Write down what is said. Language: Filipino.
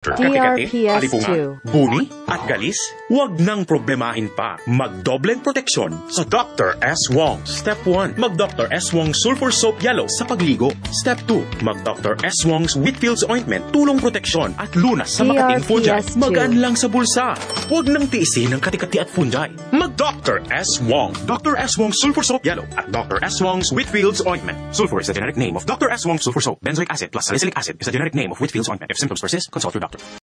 Kati-kati, DRPS2. alipunga, buni, at galis? Huwag nang problemahin pa. Magdobleng proteksyon sa Dr. S. Wong. Step 1. Mag Dr. S. Wong Sulfur Soap Yellow sa pagligo. Step 2. Mag Dr. S. Wong's Whitfield's Ointment tulong proteksyon at lunas sa makating fungi. DRPS2. Magaan lang sa bulsa. Huwag nang tiisin ng katikati at fungi. Mag Dr. S. Wong. Dr. S. Wong Sulfur Soap Yellow at Dr. S. Wong's Whitfield's Ointment. Sulfur is the generic name of Dr. S. Wong Sulfur Soap. Benzoic acid plus salicylic acid is the generic name of Whitfield's Ointment. If symptoms persist, consult your doctor. Chopper.